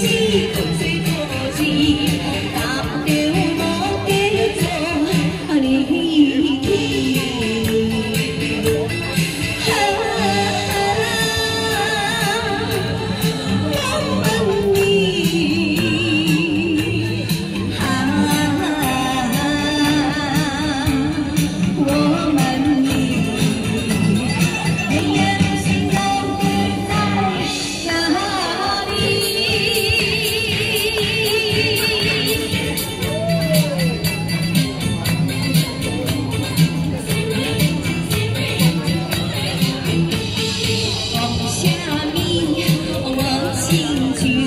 Sim.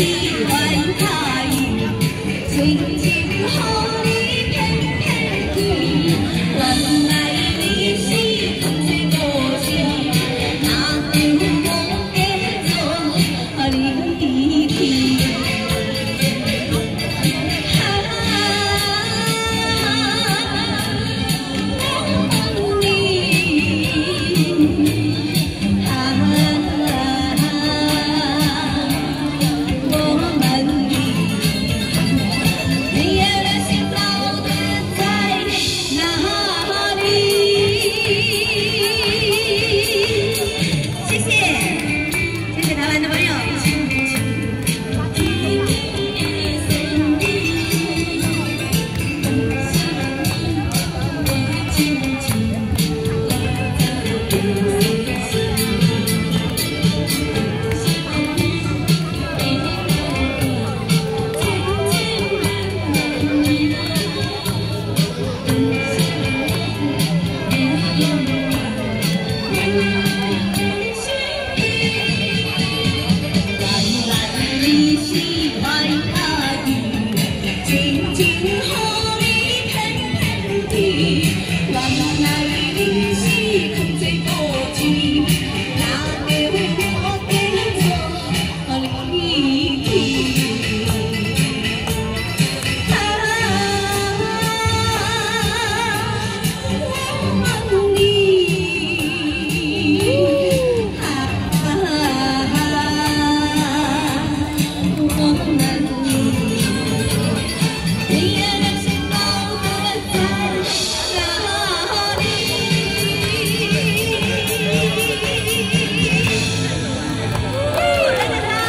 喜欢大雨，春天后。see me.